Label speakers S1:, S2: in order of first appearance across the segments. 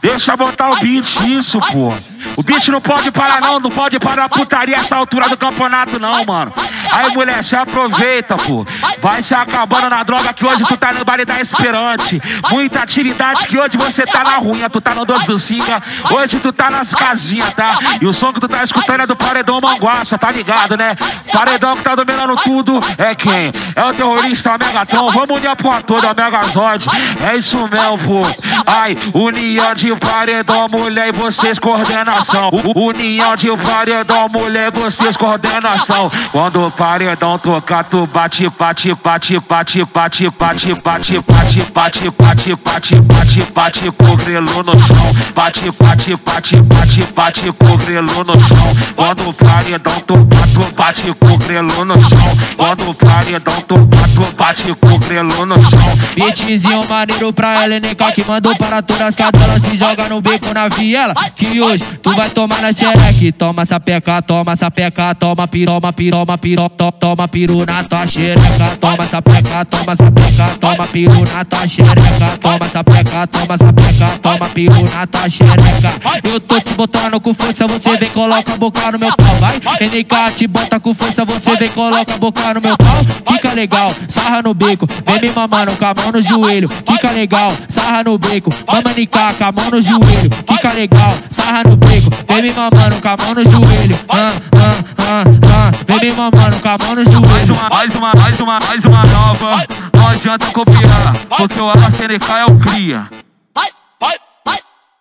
S1: Deixa botar o beat, isso, pô. O beat não pode parar, não, não pode parar a putaria essa altura do campeonato, não, mano. Aí, mulher, se aproveita, pô. Vai se acabando na droga que hoje tu tá no baile da Esperante. Muita atividade que hoje você tá na ruim, tu tá no 12 do Singa. Hoje tu tá nas casinhas, tá? E o som que tu tá escutando é do Paredão Manguaça, tá ligado, né? Paredão que tá dominando tudo é quem? É o terrorista Megatron. Vamos unir a porra toda, Megazord. É isso mesmo, pô. Ai, união de paredão, mulher e vocês coordenação. União de paredão, mulher e vocês coordenação. Quando paredão tocar, tu bate, bate, bate, bate, bate, bate, bate, bate, bate, bate, bate, bate, bate, grelo no chão. Bate, bate, bate, bate, bate, grelo no chão. Quando o paredão tocar, tu bate grelo no chão. Quando o paredão tocar, tu bate grelo no chão.
S2: Beatzinho maneiro pra LNK que mandou para todas as cadelas Se joga no beco na viela Que hoje tu vai tomar na xereque Toma sapeca, toma sapeca Toma piroma, piroma, piro to, Toma piru na tua xereca Toma sapeca, toma sapeca Toma piru na tua xereca Toma sapeca, toma sapeca Toma piru na tua xereca. Eu tô te botando com força Você vem coloca a boca no meu pau Vai, NK te bota com força Você vem coloca a boca no meu pau. Fica legal, sarra no beco Vem me mamando com a mão no joelho. Fica legal, sarra no beco Mama NK com a mão no joelho. Fica legal, sarra no beco Vem me mamando com a mão no joelho. Ah, ah, ah, ah. Me mamando com a mão no joelho.
S3: Mais uma, mais uma, mais uma, mais uma nova. Não adianta copiar Porque o ACNK é o cria.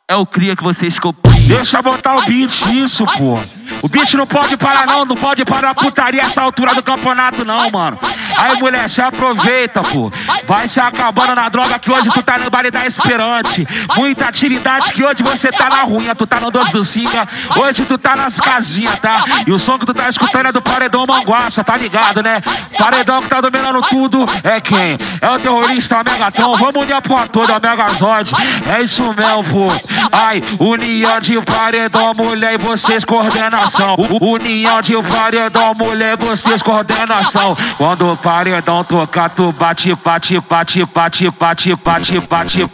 S3: É o cria que vocês copiam.
S1: Deixa botar o beat, isso, pô. O beat não pode parar, não, não pode parar a putaria essa altura do campeonato, não, mano. Aí, mulher, se aproveita, pô. Vai se acabando na droga que hoje tu tá no baile da Esperante. Muita atividade que hoje você tá na ruim, tu tá no 12 do Singa. Hoje tu tá nas casinhas, tá? E o som que tu tá escutando é do Paredão Manguaça, tá ligado, né? Paredão que tá dominando tudo é quem? É o terrorista Megatron. Vamos unir a porra toda, Megazord. É isso mesmo, pô. Ai, união de paredão, mulher e vocês coordenação. União de paredão, mulher e vocês coordenação. Quando o paredão tocar, tu bate, bate, bate, bate, bate, bate, bate, bate,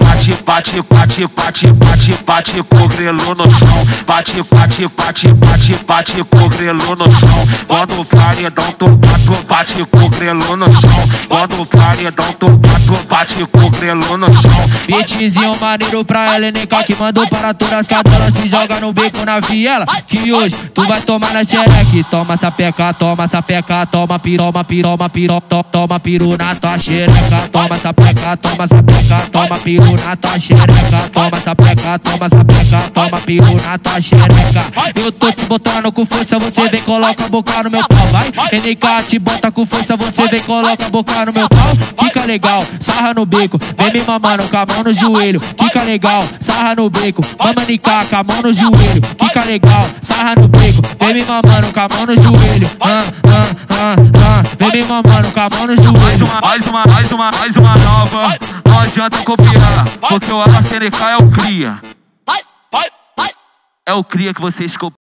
S1: bate, bate, bate, bate, bate, com grelo no chão. Bate, bate, bate, bate, bate, com grelo no chão. Quando o paredão tocar, tu bate com grelo no chão. Quando o paredão tocar, tu bate com grelo no chão.
S2: Beatzinho maneiro pra LNK que mandou para todas as cadelas Se joga no beco na viela Que hoje tu vai tomar na xereque. Toma sapeca, toma sapeca Toma piroma, piroma, piro to, Toma piru na tua xereca. Toma sapeca, toma sapeca Toma piru na tua xereca. Toma sapeca, toma sapeca Toma piru na tua xereca. Eu tô te botando com força Você vem coloca a boca no meu pau. Vai, NK te bota com força Você vem coloca a boca no meu pau. Fica legal, sarra no beco Vem me mamando com a mão no joelho. Fica legal, sarra no beco Mama NK com a mão no joelho. Fica legal, sarra no beco Vem me mamando com a mão no joelho. Ah, ah, ah, ah. Vem me mamando com a mão no
S3: Mais
S2: joelho
S3: uma, mais uma, mais uma, mais uma nova. Não adianta copiar Porque o ACNK é o cria. É o cria que vocês copiam